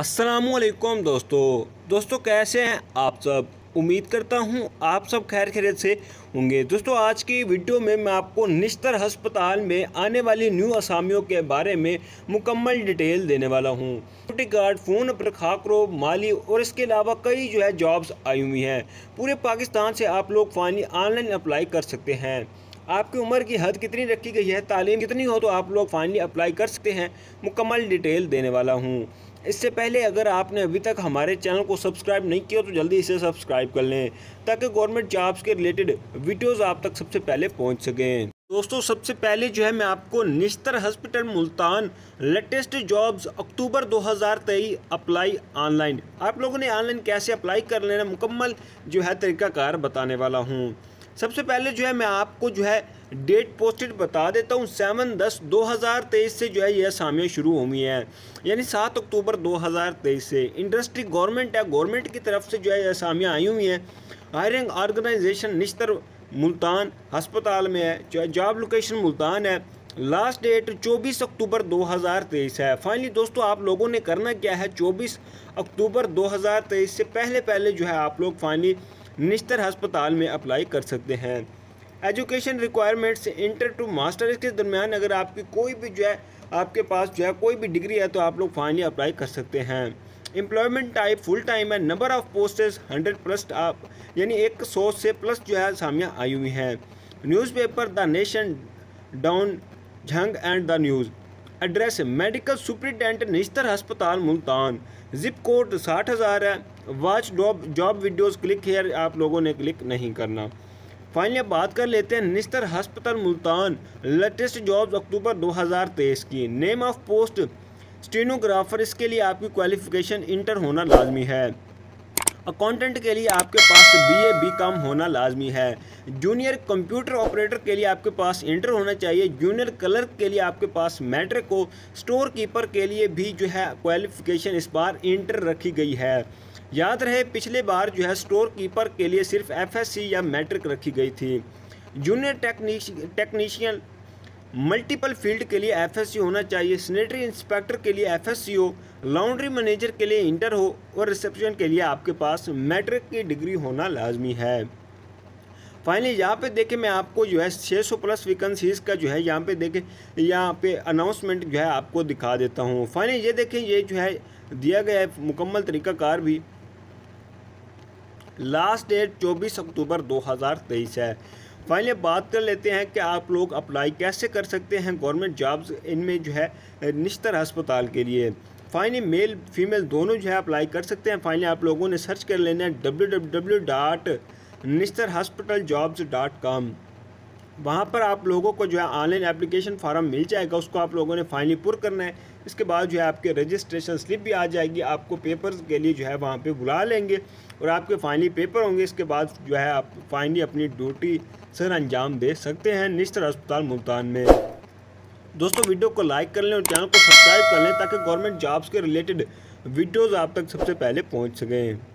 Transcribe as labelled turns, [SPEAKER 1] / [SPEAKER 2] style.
[SPEAKER 1] असलकुम दोस्तों। दोस्तों, कैसे हैं आप सब? उम्मीद करता हूँ आप सब खैर खैरियत से होंगे। दोस्तों, आज की वीडियो में मैं आपको निस्तर अस्पताल में आने वाली न्यू असामियों के बारे में मुकम्मल डिटेल देने वाला हूँ। सिक्योरिटी गार्ड, फ़ोन पर खाकरो, माली और इसके अलावा कई जो है जॉब्स आई हुई हैं। पूरे पाकिस्तान से आप लोग फ़ानी ऑनलाइन अप्लाई कर सकते हैं। आपकी उम्र की हद कितनी रखी गई है, तालीम कितनी हो तो आप लोग फाइनली अप्लाई कर सकते हैं। मुकम्मल डिटेल देने वाला हूँ। इससे पहले अगर आपने अभी तक हमारे चैनल को सब्सक्राइब नहीं किया तो जल्दी इसे सब्सक्राइब कर लें, ताकि गवर्नमेंट जॉब्स के रिलेटेड वीडियोस आप तक सबसे पहले पहुँच सकें। दोस्तों, सबसे पहले जो है, मैं आपको Nishtar hospital Multan latest jobs October 2023 apply online. आप लोगों ने ऑनलाइन कैसे अप्लाई कर लेना, मुकम्मल जो है तरीकाकार बताने वाला हूँ। सबसे पहले जो है मैं आपको जो है डेट पोस्टेड बता देता हूँ सेवन दस दो हज़ार तेईस से जो है यह असामियाँ शुरू हुई हैं। यानी सात अक्टूबर दो हज़ार तेईस से। इंडस्ट्री गवर्नमेंट है गवर्नमेंट की तरफ़ से जो है यह असामियाँ आई हुई हैं। हायरिंग ऑर्गेनाइजेशन निश्तर मुल्तान हस्पताल में है, जो जॉब लोकेशन मुल्तान है। लास्ट डेट 24 अक्टूबर 2023 है। फाइनली दोस्तों, आप लोगों ने करना क्या है? 24 अक्टूबर 2023 से पहले पहले जो है आप लोग फाइनली निश्तर हस्पताल में अप्लाई कर सकते हैं। Education requirements inter to master इसके दरमियान अगर आपकी कोई भी जो है, आपके पास जो है कोई भी डिग्री है तो आप लोग फाइनली अप्लाई कर सकते हैं। एम्प्लॉयमेंट टाइप फुल टाइम है number of postage hundred plus आप, यानी एक सौ से प्लस जो है सामियाँ आई हुई हैं। Newspaper the nation dawn Jang and the news address medical superintendent Nishtar अस्पताल मुल्तान। जिप कोड साठ हज़ार है। Watch डॉब, job videos click here आप लोगों ने क्लिक नहीं करना। फाइनली बात कर लेते हैं निस्तर हस्पताल मुल्तान। लेटेस्ट जॉब्स अक्टूबर 2023 की। नेम ऑफ़ पोस्ट, स्टेनोग्राफर, इसके लिए आपकी क्वालिफिकेशन इंटर होना लाजमी है। अकाउंटेंट के लिए आपके पास बी ए बी कॉम होना लाजमी है। जूनियर कंप्यूटर ऑपरेटर के लिए आपके पास इंटर होना चाहिए। जूनियर क्लर्क के लिए आपके पास मैट्रिक हो स्टोर कीपर के लिए भी जो है क्वालिफिकेशन इस बार इंटर रखी गई है। याद रहे, पिछले बार जो है स्टोर कीपर के लिए सिर्फ़ एफएससी या मैट्रिक रखी गई थी। जूनियर टेक्नीशियन मल्टीपल फ़ील्ड के लिए एफएससी होना चाहिए सैनिटरी इंस्पेक्टर के लिए एफएससी हो लॉन्ड्री मैनेजर के लिए इंटर हो और रिसेप्शन के लिए आपके पास मैट्रिक की डिग्री होना लाजमी है। फाइनली यहाँ पे देखें, मैं आपको जो है 600 प्लस वैकेंसीज का जो है यहाँ पे देखें, यहाँ पे अनाउंसमेंट जो है आपको दिखा देता हूँ। फाइनली ये देखें, ये जो है दिया गया है मुकम्मल तरीक़ाकार भी। लास्ट डेट 24 अक्टूबर 2023 है। फाइनली बात कर लेते हैं कि आप लोग अप्लाई कैसे कर सकते हैं गवर्नमेंट जॉब्स इनमें जो है निश्तर अस्पताल के लिए। फाइनली मेल, फीमेल दोनों जो है अप्लाई कर सकते हैं। फाइनली आप लोगों ने सर्च कर लेना है W W W dot Nishtar hospital jobs dot com वहाँ पर आप लोगों को जो है ऑनलाइन एप्लीकेशन फार्म मिल जाएगा, उसको आप लोगों ने फाइनली पुर करना है। इसके बाद जो है आपके रजिस्ट्रेशन स्लिप भी आ जाएगी, आपको पेपर्स के लिए जो है वहाँ पे बुला लेंगे और आपके फाइनली पेपर होंगे। इसके बाद जो है आप फाइनली अपनी ड्यूटी सर अंजाम दे सकते हैं निश्तर अस्पताल मुल्तान में। दोस्तों वीडियो को लाइक कर लें और चैनल को सब्सक्राइब कर लें ताकि गवर्नमेंट जॉब्स के रिलेटेड वीडियोज़ आप तक सबसे पहले पहुँच सकें।